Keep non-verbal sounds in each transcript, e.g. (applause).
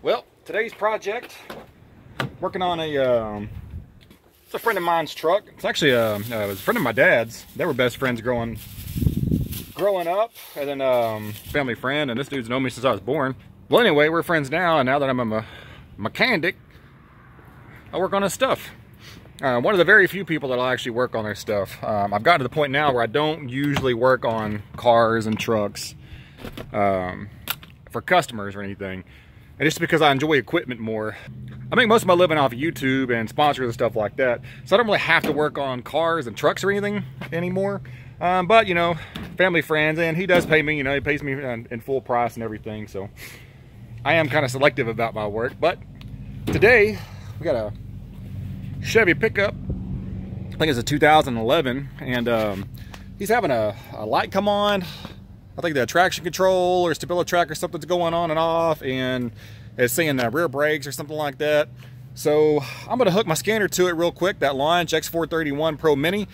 Well, today's project, working on a, um, it's a friend of mine's truck. It's actually a, uh, it was a friend of my dad's. They were best friends growing, growing up, and then um, family friend, and this dude's known me since I was born. Well, anyway, we're friends now, and now that I'm a me mechanic, I work on his stuff. Uh, one of the very few people that will actually work on their stuff. Um, I've gotten to the point now where I don't usually work on cars and trucks um, for customers or anything. And just because I enjoy equipment more. I make most of my living off of YouTube and sponsors and stuff like that. So I don't really have to work on cars and trucks or anything anymore. Um, but, you know, family friends, and he does pay me, you know, he pays me in, full price and everything. So I am kind of selective about my work. But today, we got a Chevy pickup. I think it's a 2011. And um, he's having a, a light come on I think the traction control or StabiliTrak or something's going on and off and it's saying the rear brakes or something like that. So I'm gonna hook my scanner to it real quick, that Launch X431 Pro Mini,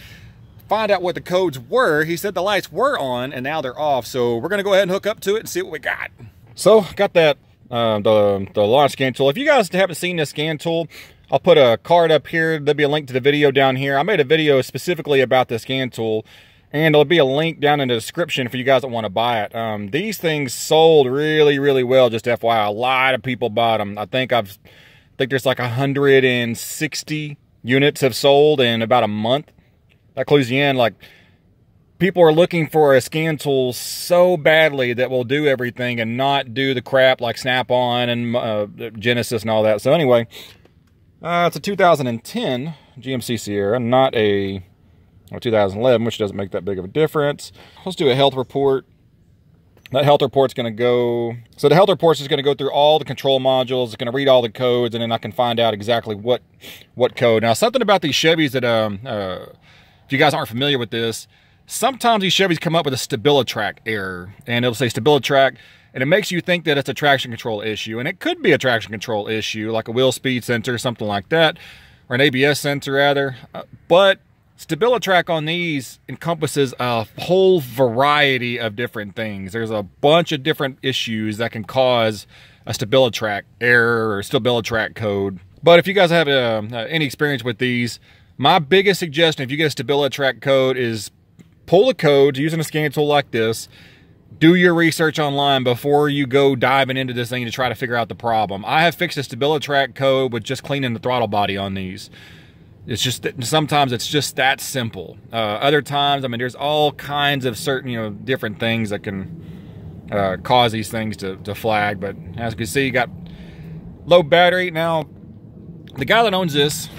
find out what the codes were. He said the lights were on and now they're off. So we're gonna go ahead and hook up to it and see what we got. So got that, uh, the, the launch scan tool. If you guys haven't seen this scan tool, I'll put a card up here. There'll be a link to the video down here. I made a video specifically about the scan tool and there'll be a link down in the description for you guys that want to buy it. Um, these things sold really, really well, just FYI. A lot of people bought them. I think I've, I think there's like 160 units have sold in about a month. That clues you in. Like, people are looking for a scan tool so badly that will do everything and not do the crap like Snap-on and uh, Genesis and all that. So anyway, uh, it's a 2010 GMC Sierra, not a or 2011, which doesn't make that big of a difference. Let's do a health report. That health report's going to go, so the health report is going to go through all the control modules. It's going to read all the codes, and then I can find out exactly what what code. Now, something about these Chevys that, um, uh, if you guys aren't familiar with this, sometimes these Chevys come up with a StabiliTrak error, and it'll say StabiliTrak, and it makes you think that it's a traction control issue, and it could be a traction control issue, like a wheel speed sensor, something like that, or an ABS sensor rather, uh, but StabiliTrak on these encompasses a whole variety of different things. There's a bunch of different issues that can cause a StabiliTrak error or StabiliTrak code. But if you guys have uh, uh, any experience with these, my biggest suggestion if you get a StabiliTrak code is pull the code using a scan tool like this, do your research online before you go diving into this thing to try to figure out the problem. I have fixed a StabiliTrak code with just cleaning the throttle body on these. It's just sometimes it's just that simple. Uh, other times, I mean, there's all kinds of certain, you know, different things that can uh, cause these things to, to flag. But as you can see, you got low battery. Now, the guy that owns this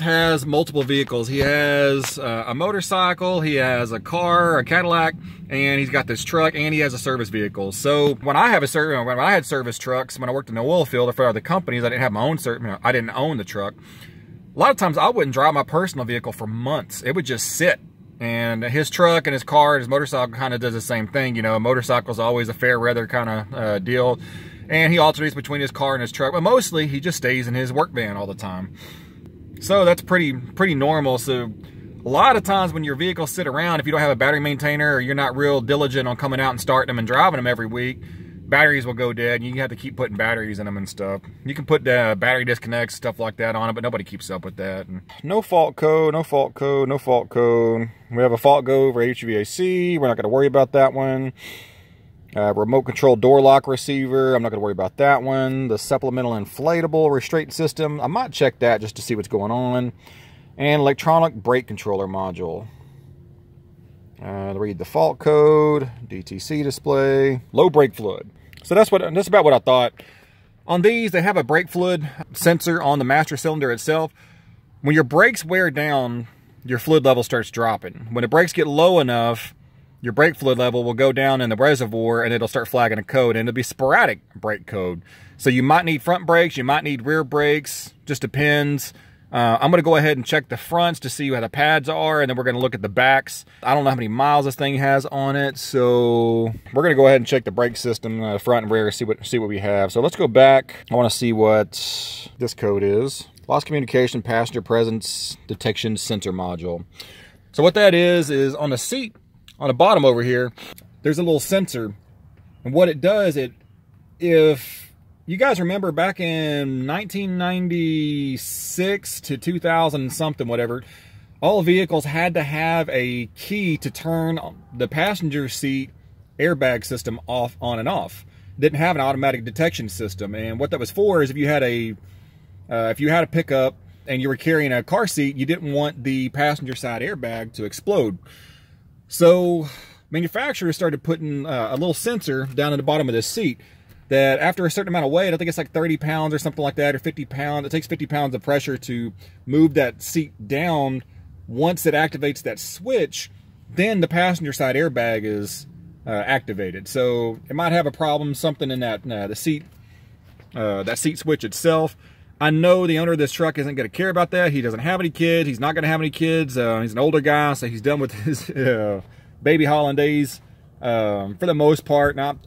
has multiple vehicles. He has uh, a motorcycle, he has a car, a Cadillac, and he's got this truck, and he has a service vehicle. So when I have a service, when I had service trucks, when I worked in the oil field for other companies, I didn't have my own service. I didn't own the truck lot of times I wouldn't drive my personal vehicle for months. It would just sit. And his truck and his car and his motorcycle kind of does the same thing. You know, a motorcycle is always a fair weather kind of uh, deal. And he alternates between his car and his truck. But mostly he just stays in his work van all the time. So that's pretty pretty normal. So a lot of times when your vehicles sit around, if you don't have a battery maintainer or you're not real diligent on coming out and starting them and driving them every week, batteries will go dead. You have to keep putting batteries in them and stuff. You can put uh, battery disconnects, stuff like that on it, but nobody keeps up with that. And no fault code, no fault code, no fault code. We have a fault code for HVAC. We're not going to worry about that one. Uh, remote control door lock receiver. I'm not going to worry about that one. The supplemental inflatable restraint system. I might check that just to see what's going on. And electronic brake controller module. Uh, read the fault code, DTC display, low brake fluid. So that's what that's about what I thought. On these, they have a brake fluid sensor on the master cylinder itself. When your brakes wear down, your fluid level starts dropping. When the brakes get low enough, your brake fluid level will go down in the reservoir and it'll start flagging a code and it'll be sporadic brake code. So you might need front brakes, you might need rear brakes, just depends. Uh, I'm going to go ahead and check the fronts to see how the pads are, and then we're going to look at the backs. I don't know how many miles this thing has on it, so we're going to go ahead and check the brake system, uh, front and rear, see what see what we have. So let's go back. I want to see what this code is. Lost communication passenger presence detection sensor module. So what that is, is on the seat, on the bottom over here, there's a little sensor. And what it does, it if you guys remember back in 1996 to 2000 something, whatever, all vehicles had to have a key to turn the passenger seat airbag system off, on and off. Didn't have an automatic detection system. And what that was for is if you had a, uh, if you had a pickup and you were carrying a car seat, you didn't want the passenger side airbag to explode. So manufacturers started putting uh, a little sensor down at the bottom of this seat that after a certain amount of weight, I think it's like 30 pounds or something like that, or 50 pounds, it takes 50 pounds of pressure to move that seat down. Once it activates that switch, then the passenger side airbag is uh, activated. So it might have a problem, something in that uh, the seat, uh, that seat switch itself. I know the owner of this truck isn't going to care about that. He doesn't have any kids. He's not going to have any kids. Uh, he's an older guy, so he's done with (laughs) his uh, baby hollandaise um, for the most part. Now,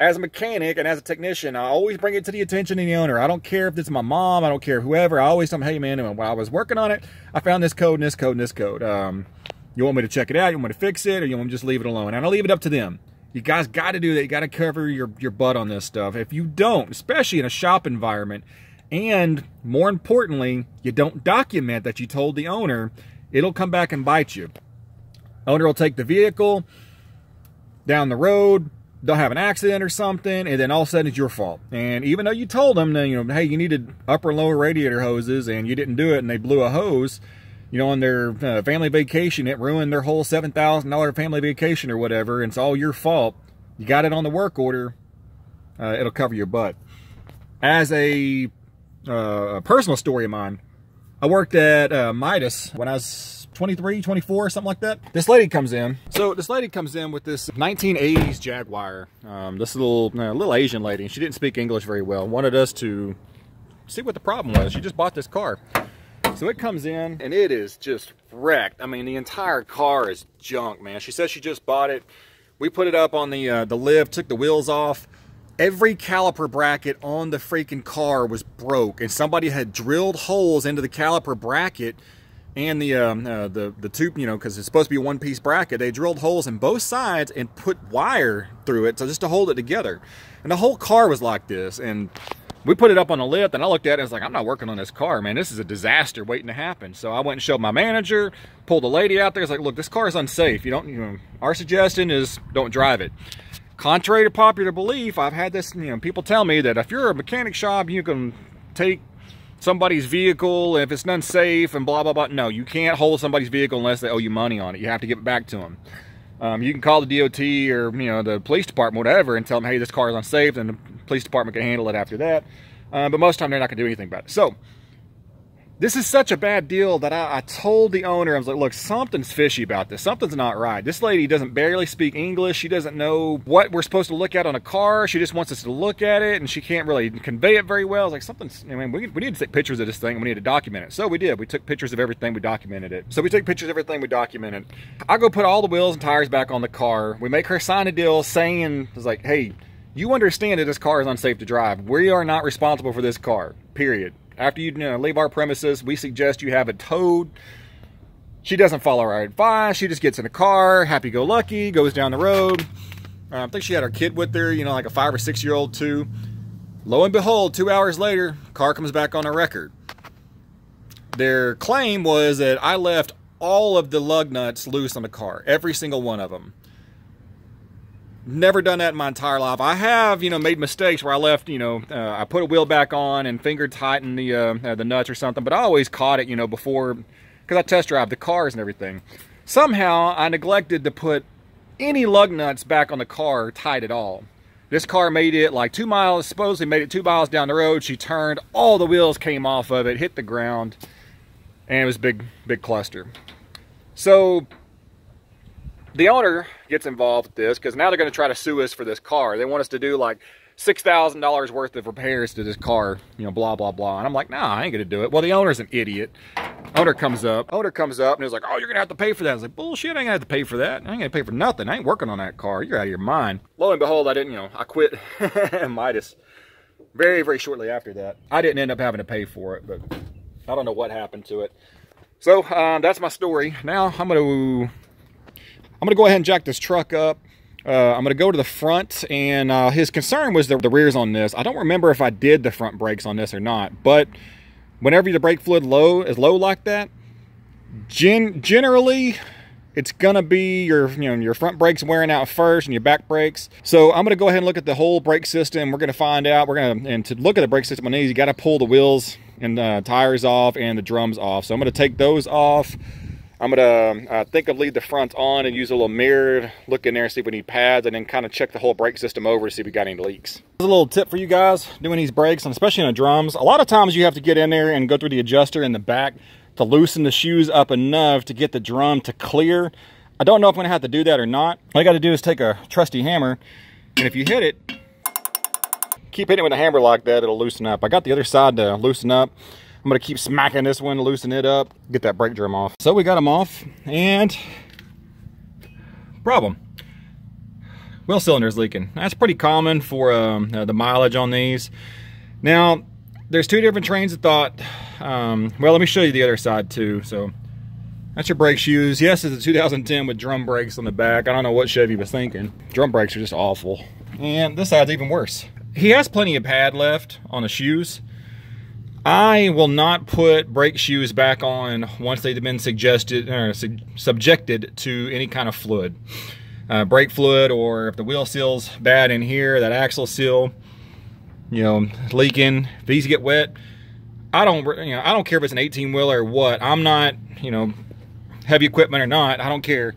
as a mechanic and as a technician, I always bring it to the attention of the owner. I don't care if it's my mom, I don't care whoever. I always tell them, hey man, while I was working on it, I found this code and this code and this code. Um, you want me to check it out? You want me to fix it? Or you want me to just leave it alone? And I'll leave it up to them. You guys got to do that. You got to cover your, your butt on this stuff. If you don't, especially in a shop environment, and more importantly, you don't document that you told the owner, it'll come back and bite you. Owner will take the vehicle down the road, they'll have an accident or something, and then all of a sudden it's your fault. And even though you told them, that, you know, hey, you needed upper and lower radiator hoses, and you didn't do it, and they blew a hose, you know, on their uh, family vacation, it ruined their whole seven thousand dollar family vacation or whatever, and it's all your fault. You got it on the work order, uh, it'll cover your butt. As a, uh, a personal story of mine, I worked at uh, Midas when I was 23, 24, something like that. This lady comes in. So this lady comes in with this 1980s Jaguar. Um, this little uh, little Asian lady. She didn't speak English very well. Wanted us to see what the problem was. She just bought this car. So it comes in and it is just wrecked. I mean, the entire car is junk, man. She says she just bought it. We put it up on the uh, the lift, took the wheels off. Every caliper bracket on the freaking car was broke, and somebody had drilled holes into the caliper bracket and the um, uh, the the tube, you know, because it's supposed to be a one-piece bracket. They drilled holes in both sides and put wire through it, so just to hold it together. And the whole car was like this. And we put it up on the lift, and I looked at it. and I was like, I'm not working on this car, man. This is a disaster waiting to happen. So I went and showed my manager, pulled the lady out there. I was like, look, this car is unsafe. You don't, you know, our suggestion is don't drive it. Contrary to popular belief, I've had this, you know, people tell me that if you're a mechanic shop, you can take somebody's vehicle if it's unsafe and blah, blah, blah. No, you can't hold somebody's vehicle unless they owe you money on it. You have to give it back to them. Um, you can call the DOT or, you know, the police department, whatever, and tell them, hey, this car is unsafe, and the police department can handle it after that. Uh, but most of the time, they're not going to do anything about it. So, this is such a bad deal that I, I, told the owner, I was like, look, something's fishy about this. Something's not right. This lady doesn't barely speak English. She doesn't know what we're supposed to look at on a car. She just wants us to look at it, and she can't really convey it very well. I was like, something's, I mean, we, we need to take pictures of this thing. We need to document it. So we did. We took pictures of everything. We documented it. So we took pictures of everything. We documented. I go put all the wheels and tires back on the car. We make her sign a deal saying, it's like, hey, you understand that this car is unsafe to drive. We are not responsible for this car, period. After you, leave our premises, we suggest you have it towed. She doesn't follow our advice. She just gets in a car, happy-go-lucky, goes down the road. Uh, I think she had her kid with her, you know, like a five or six-year-old too. Lo and behold, two hours later, car comes back on a record. Their claim was that I left all of the lug nuts loose on the car, every single one of them. Never done that in my entire life. I have, you know, made mistakes where I left, you know, uh, I put a wheel back on and finger tightened the uh, uh, the nuts or something, but I always caught it, you know, before, because I test drive the cars and everything. Somehow I neglected to put any lug nuts back on the car tight at all. This car made it like two miles, supposedly made it two miles down the road. She turned, all the wheels came off of it, hit the ground, and it was big, big cluster. So the owner gets involved with this because now they're going to try to sue us for this car. They want us to do like $6,000 worth of repairs to this car, you know, blah, blah, blah. And I'm like, nah, I ain't going to do it. Well, the owner's an idiot. Owner comes up. Owner comes up and he's like, oh, you're going to have to pay for that. I was like, bullshit, I ain't going to have to pay for that. I ain't going to pay for nothing. I ain't working on that car. You're out of your mind. Lo and behold, I didn't, you know, I quit (laughs) Midas very, very shortly after that. I didn't end up having to pay for it, but I don't know what happened to it. So uh, that's my story. Now I'm going to I'm gonna go ahead and jack this truck up, Uh, I'm going to go to the front, and uh, his concern was the, the rears on this. I don't remember if I did the front brakes on this or not, but whenever the brake fluid low is low like that, gen generally it's gonna be your you know your front brakes wearing out first and your back brakes. So i'm gonna go ahead and look at the whole brake system. We're gonna find out we're gonna and to look at the brake system on these you got to pull the wheels and uh, tires off and the drums off. So i'm gonna take those off i'm gonna uh, think of leave the front on and use a little mirror look in there and see if we need pads and then kind of check the whole brake system over to see if we got any leaks a little tip for you guys doing these brakes and especially on the drums a lot of times you have to get in there and go through the adjuster in the back to loosen the shoes up enough to get the drum to clear. I don't know if I'm gonna have to do that or not. All I gotta do is take a trusty hammer, and if you hit it, keep hitting it with a hammer like that, it'll loosen up. I got the other side to loosen up. I'm gonna keep smacking this one loosen it up, get that brake drum off. So we got them off, and problem. Wheel cylinder's leaking. That's pretty common for um, uh, the mileage on these. Now, there's two different trains of thought. Um, well, let me show you the other side too. So that's your brake shoes. Yes, it's a 2010 with drum brakes on the back. I don't know what Chevy was thinking. Drum brakes are just awful. And this side's even worse. He has plenty of pad left on the shoes. I will not put brake shoes back on once they've been suggested or su subjected to any kind of fluid. Uh, brake fluid or if the wheel seal's bad in here, that axle seal, you know, leaking. If these get wet, I don't, you know, I don't care if it's an 18 wheeler or what. I'm not, you know, heavy equipment or not. I don't care.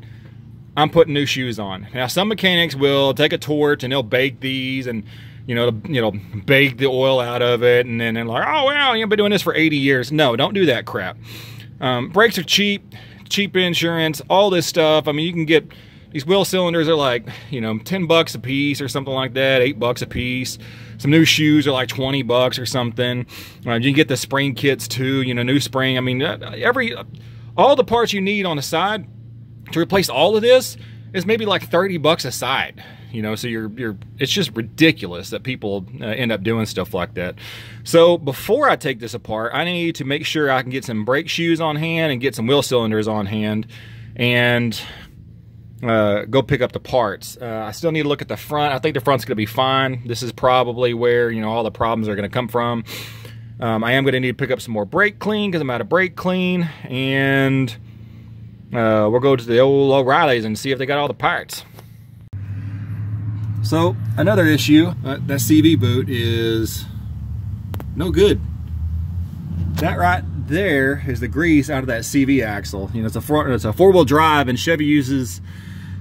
I'm putting new shoes on. Now, some mechanics will take a torch and they'll bake these and, you know, to, you know, bake the oil out of it, and then they're like, oh wow, you've been doing this for 80 years. No, don't do that crap. Um, brakes are cheap, cheap insurance, all this stuff. I mean, you can get these wheel cylinders are like, you know, 10 bucks a piece or something like that, eight bucks a piece. Some new shoes are like 20 bucks or something. Uh, you can get the spring kits too, you know, new spring. I mean, every, all the parts you need on the side to replace all of this is maybe like 30 bucks a side. You know, so you're, you're, it's just ridiculous that people uh, end up doing stuff like that. So before I take this apart, I need to make sure I can get some brake shoes on hand and get some wheel cylinders on hand. And uh, go pick up the parts. Uh, I still need to look at the front. I think the front's going to be fine. This is probably where, you know, all the problems are going to come from. Um, I am going to need to pick up some more brake clean because I'm out of brake clean. And uh, we'll go to the old O'Reilly's and see if they got all the parts. So, another issue, uh, that CV boot is no good. That right there is the grease out of that CV axle. You know, it's a, four, it's a four-wheel drive and Chevy uses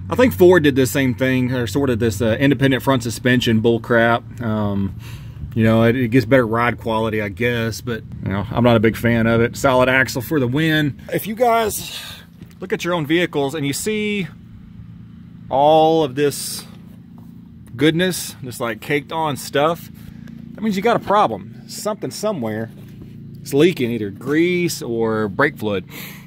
I think Ford did the same thing, or sort of this uh, independent front suspension bull crap. Um, you know, it, it, gets better ride quality, I guess, but you know, I'm not a big fan of it. Solid axle for the win. If you guys look at your own vehicles and you see all of this goodness, this like caked on stuff, that means you got a problem. Something somewhere is leaking, either grease or brake fluid.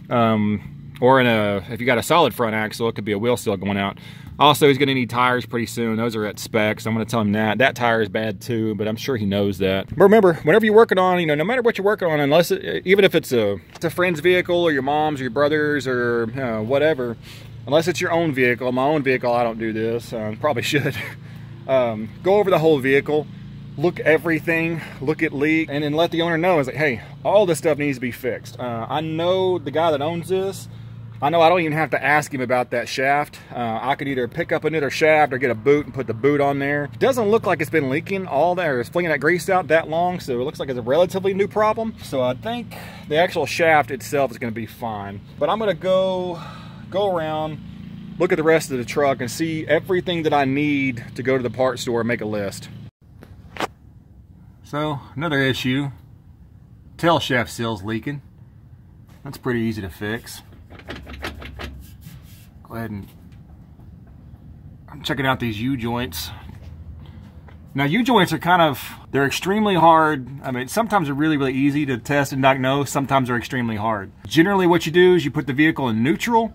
Um, or in a, if you got a solid front axle, it could be a wheel seal going out. Also, he's gonna need tires pretty soon. Those are at specs. I'm gonna tell him that. That tire is bad too, but I'm sure he knows that. But remember, whenever you're working on, you know, no matter what you're working on, unless, it, even if it's a, it's a friend's vehicle or your mom's or your brother's or you know, whatever, unless it's your own vehicle, my own vehicle, I don't do this, uh, probably (laughs) should. Um, go over the whole vehicle, look everything, look at leak, and then let the owner know, is like, hey, all this stuff needs to be fixed. Uh, I know the guy that owns this, I know I don't even have to ask him about that shaft. Uh, I could either pick up another shaft or get a boot and put the boot on there. It doesn't look like it's been leaking all or it's flinging that grease out that long, so it looks like it's a relatively new problem. So I think the actual shaft itself is gonna be fine. But I'm gonna go, go around, look at the rest of the truck and see everything that I need to go to the parts store and make a list. So another issue, tail shaft seal's leaking. That's pretty easy to fix go ahead and I'm checking out these U-joints. Now U-joints are kind of, they're extremely hard. I mean, sometimes they're really, really easy to test and diagnose. Sometimes they're extremely hard. Generally what you do is you put the vehicle in neutral.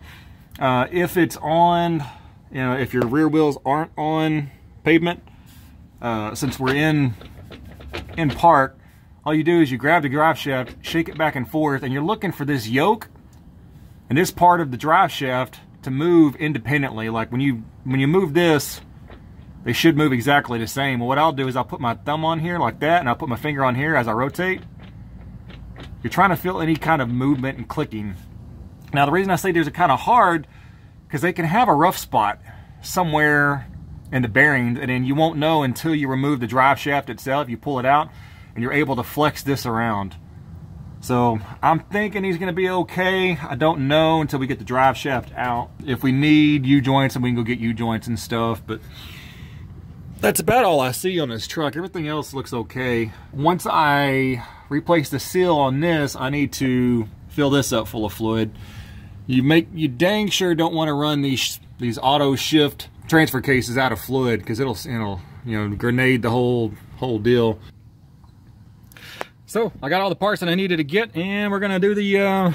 Uh, if it's on, you know, if your rear wheels aren't on pavement, uh, since we're in, in park, all you do is you grab the drive shaft, shake it back and forth, and you're looking for this yoke and this part of the drive shaft to move independently. Like when you when you move this, they should move exactly the same. Well, what I'll do is I'll put my thumb on here like that, and I'll put my finger on here as I rotate. You're trying to feel any kind of movement and clicking. Now, the reason I say these are kind of hard, because they can have a rough spot somewhere in the bearings, and then you won't know until you remove the drive shaft itself, you pull it out, and you're able to flex this around. So I'm thinking he's going to be okay. I don't know until we get the drive shaft out. If we need U-joints, and we can go get U-joints and stuff, but that's about all I see on this truck. Everything else looks okay. Once I replace the seal on this, I need to fill this up full of fluid. You make you dang sure don't want to run these these auto shift transfer cases out of fluid because it'll it'll you know grenade the whole whole deal. So I got all the parts that I needed to get, and we're gonna do the uh,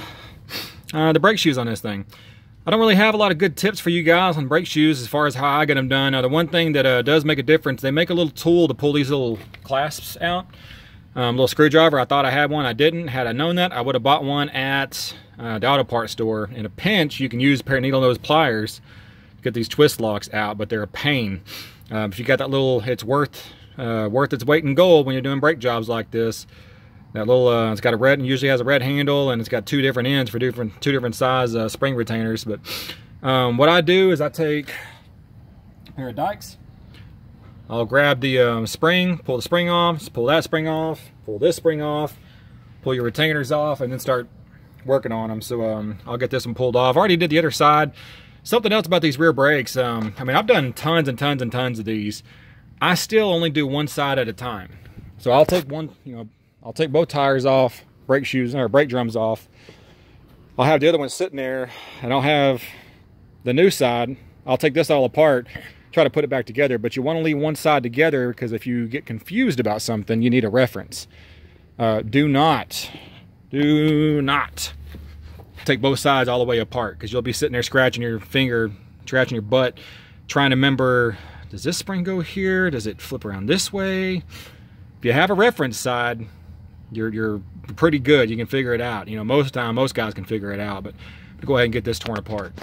uh, the brake shoes on this thing. I don't really have a lot of good tips for you guys on brake shoes as far as how I get them done. Now, the one thing that uh, does make a difference, they make a little tool to pull these little clasps out. Um, little screwdriver. I thought I had one. I didn't. Had I known that, I would have bought one at uh, the auto parts store. In a pinch, you can use a pair of needle nose pliers to get these twist locks out, but they're a pain. Um, if you got that little, it's worth uh, worth its weight in gold when you're doing brake jobs like this. That little, uh, it's got a red, and usually has a red handle, and it's got two different ends for different, two different size uh, spring retainers. But um, what I do is I take a pair of dikes. I'll grab the um, spring, pull the spring off, pull that spring off, pull this spring off, pull your retainers off, and then start working on them. So um, I'll get this one pulled off. I already did the other side. Something else about these rear brakes. Um, I mean, I've done tons and tons and tons of these. I still only do one side at a time. So I'll take one, you know, I'll take both tires off, brake shoes or brake drums off. I'll have the other one sitting there and I'll have the new side. I'll take this all apart, try to put it back together, but you want to leave one side together because if you get confused about something, you need a reference. Uh, do not, do not take both sides all the way apart because you'll be sitting there scratching your finger, scratching your butt, trying to remember, does this spring go here? Does it flip around this way? If you have a reference side, you're you're pretty good. You can figure it out. You know, most time, most guys can figure it out. But go ahead and get this torn apart.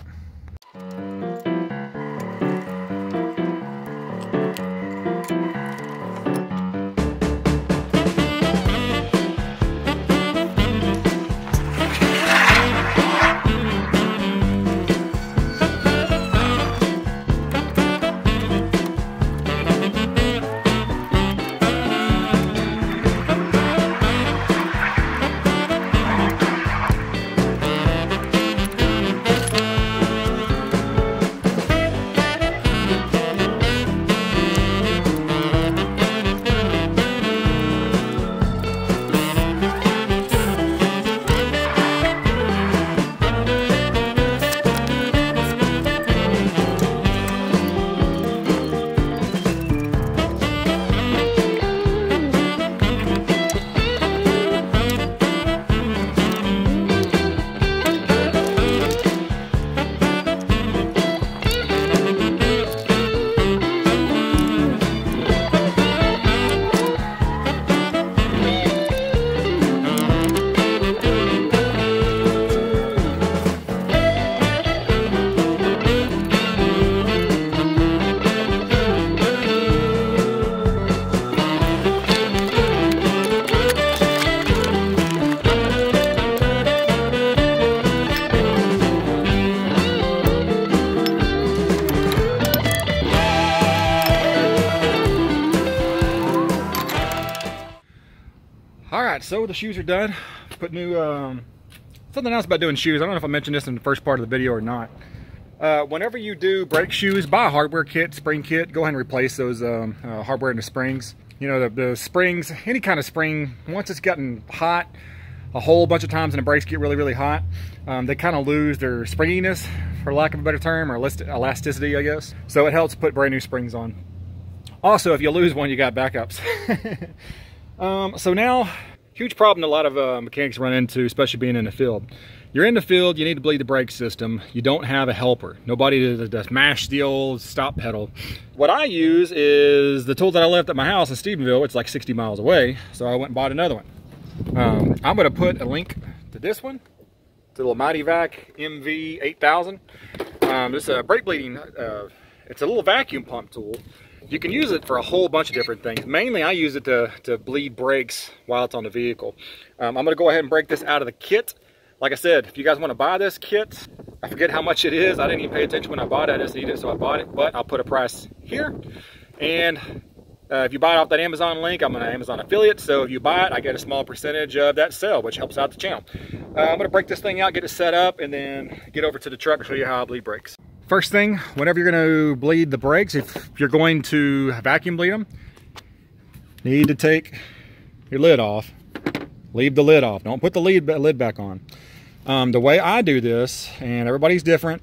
The shoes are done. Put new, um, something else about doing shoes. I don't know if I mentioned this in the first part of the video or not. Uh, whenever you do brake shoes, buy a hardware kit, spring kit. Go ahead and replace those um, uh, hardware springs. You know, the, the springs, any kind of spring, once it's gotten hot, a whole bunch of times and the brakes get really, really hot, um, they kind of lose their springiness, for lack of a better term, or elasticity, I guess. So it helps put brand new springs on. Also, if you lose one, you got backups. (laughs) um, so now, Huge problem a lot of uh, mechanics run into, especially being in the field. You're in the field, you need to bleed the brake system. You don't have a helper. Nobody to, to mash the old stop pedal. What I use is the tool that I left at my house in Stephenville. It's like 60 miles away, so I went and bought another one. Um, I'm gonna put a link to this one, to the little Mityvac MV 8000. Um, this uh, brake bleeding, uh, it's a little vacuum pump tool. You can use it for a whole bunch of different things. Mainly I use it to, to bleed brakes while it's on the vehicle. Um, I'm gonna go ahead and break this out of the kit. Like I said, if you guys wanna buy this kit, I forget how much it is. I didn't even pay attention when I bought it. I just needed it, so I bought it. But I'll put a price here. And uh, if you buy it off that Amazon link, I'm an Amazon affiliate, so if you buy it, I get a small percentage of that sale, which helps out the channel. Uh, I'm gonna break this thing out, get it set up, and then get over to the truck and show you how I bleed brakes. First thing, whenever you're gonna bleed the brakes, if you're going to vacuum bleed them, need to take your lid off. Leave the lid off. Don't put the lid, lid back on. Um, the way I do this, and everybody's different,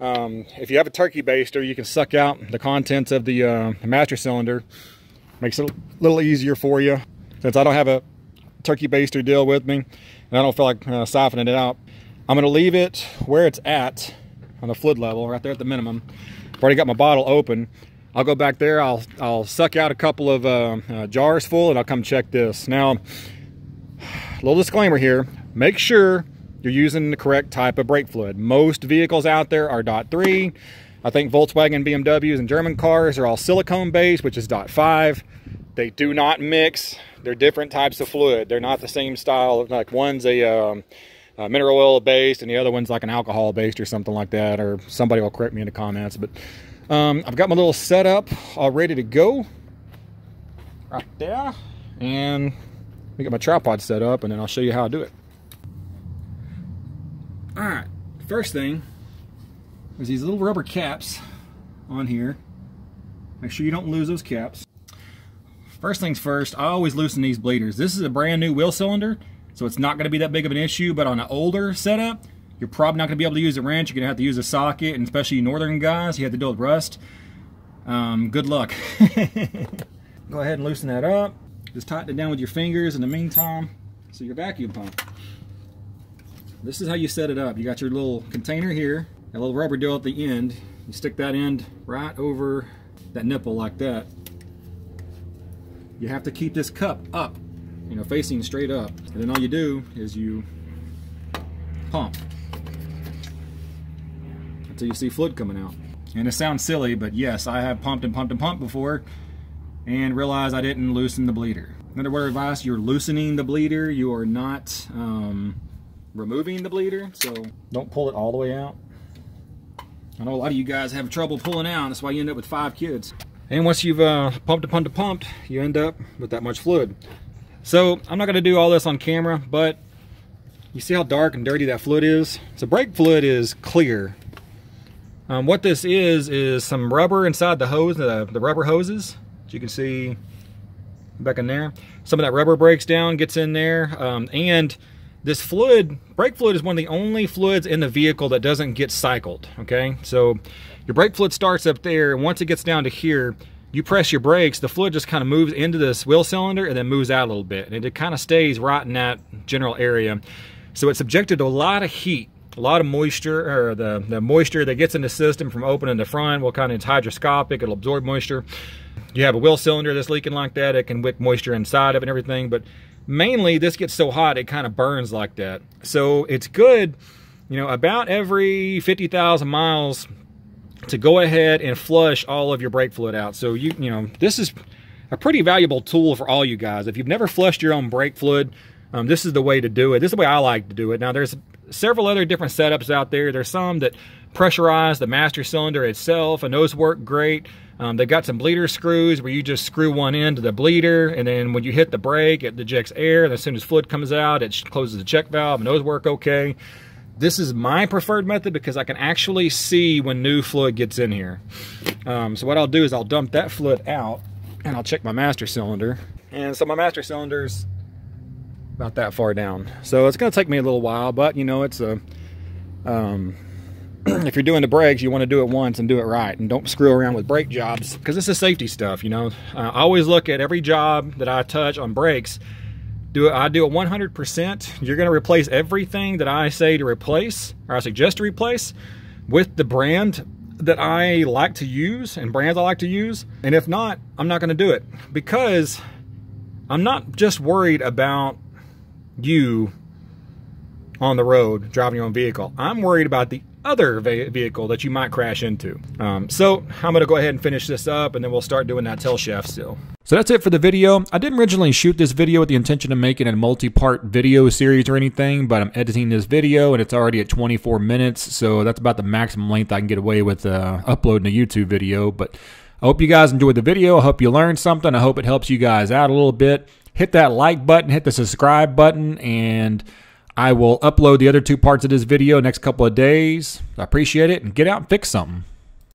um, if you have a turkey baster, you can suck out the contents of the uh, master cylinder. Makes it a little easier for you. Since I don't have a turkey baster deal with me, and I don't feel like uh, siphoning it out, I'm gonna leave it where it's at on the fluid level, right there at the minimum. I've already got my bottle open. I'll go back there, I'll, I'll suck out a couple of uh, uh, jars full and I'll come check this. Now, a (sighs) little disclaimer here, make sure you're using the correct type of brake fluid. Most vehicles out there are dot three. I think Volkswagen, BMWs, and German cars are all silicone based, which is dot five. They do not mix. They're different types of fluid. They're not the same style. Like one's a, um, a mineral oil based and the other one's like an alcohol based or something like that. Or somebody will correct me in the comments. But um, I've got my little setup all ready to go right there. And we got my tripod set up and then I'll show you how I do it. All right, first thing is these little rubber caps on here. Make sure you don't lose those caps. First things first, I always loosen these bleeders. This is a brand new wheel cylinder, so it's not gonna be that big of an issue, but on an older setup, you're probably not gonna be able to use a wrench. You're gonna have to use a socket, and especially northern guys, you have to deal with rust. Um, good luck. (laughs) Go ahead and loosen that up. Just tighten it down with your fingers in the meantime. So your vacuum pump. This is how you set it up. You got your little container here, a little rubber deal at the end. You stick that end right over that nipple like that. You have to keep this cup up, you know, facing straight up. And then all you do is you pump until you see fluid coming out. And it sounds silly, but yes, I have pumped and pumped and pumped before and realized I didn't loosen the bleeder. Another word of advice, you're loosening the bleeder. You are not um, removing the bleeder, so don't pull it all the way out. I know a lot of you guys have trouble pulling out, that's why you end up with five kids. And once you've uh, pumped and pumped and pumped, you end up with that much fluid. So I'm not gonna do all this on camera, but you see how dark and dirty that fluid is? So brake fluid is clear. Um, what this is, is some rubber inside the hose, the, the rubber hoses. As you can see back in there. Some of that rubber breaks down, gets in there, um, and this fluid, brake fluid is one of the only fluids in the vehicle that doesn't get cycled, okay? So your brake fluid starts up there, and once it gets down to here, you press your brakes, the fluid just kind of moves into this wheel cylinder and then moves out a little bit. And it kind of stays right in that general area. So it's subjected to a lot of heat, a lot of moisture, or the, the moisture that gets in the system from opening the front will kind of, it's hydroscopic, it'll absorb moisture. You have a wheel cylinder that's leaking like that, it can wick moisture inside of it and everything, but mainly this gets so hot it kind of burns like that. So it's good, you know, about every 50,000 miles to go ahead and flush all of your brake fluid out. So you, you know, this is a pretty valuable tool for all you guys. If you've never flushed your own brake fluid, um, this is the way to do it. This is the way I like to do it. Now there's several other different setups out there. There's some that pressurize the master cylinder itself and those work great. Um, they've got some bleeder screws where you just screw one into the bleeder and then when you hit the brake, it ejects air. And as soon as fluid comes out, it closes the check valve and those work okay. This is my preferred method because I can actually see when new fluid gets in here. Um, so what I'll do is I'll dump that fluid out and I'll check my master cylinder. And so my master cylinder's about that far down. So it's gonna take me a little while, but you know, it's a, um, (clears throat) if you're doing the brakes, you want to do it once and do it right, and don't screw around with brake jobs because this is safety stuff. You know, uh, I always look at every job that I touch on brakes. Do it, I do it 100%. You're going to replace everything that I say to replace, or I suggest to replace, with the brand that I like to use and brands I like to use. And if not, I'm not going to do it because I'm not just worried about you on the road driving your own vehicle. I'm worried about the other vehicle that you might crash into. Um, so I'm going to go ahead and finish this up and then we'll start doing that tail shaft still. So that's it for the video. I didn't originally shoot this video with the intention of making a multi-part video series or anything, but I'm editing this video and it's already at 24 minutes, so that's about the maximum length I can get away with uh, uploading a YouTube video. But I hope you guys enjoyed the video. I hope you learned something. I hope it helps you guys out a little bit. Hit that like button, hit the subscribe button, and I will upload the other two parts of this video next couple of days. I appreciate it, and get out and fix something.